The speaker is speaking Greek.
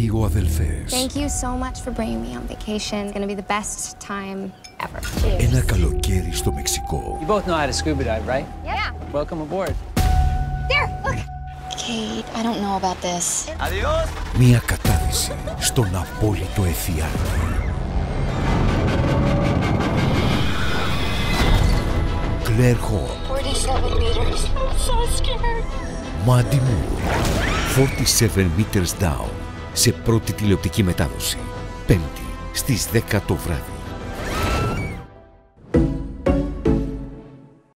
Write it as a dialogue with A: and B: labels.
A: Δύο αδελφές.
B: Thank you so much for bringing me on vacation. It's gonna be the best time ever.
A: Ένα καλοκαίρι στο Μεξικό.
C: You both know how to scuba dive, right?
B: Yeah.
C: Welcome aboard.
B: There, look.
D: Kate, I don't know about this.
A: Μια κατάδυση στον απόλυτο εφιάλτη. Claire Hall,
D: 47 meters. I'm so scared.
A: Mandy Moore, 47 Meters Down, σε πρώτη τηλεοπτική μετάδοση. Πέμπτη στις 10 το βράδυ.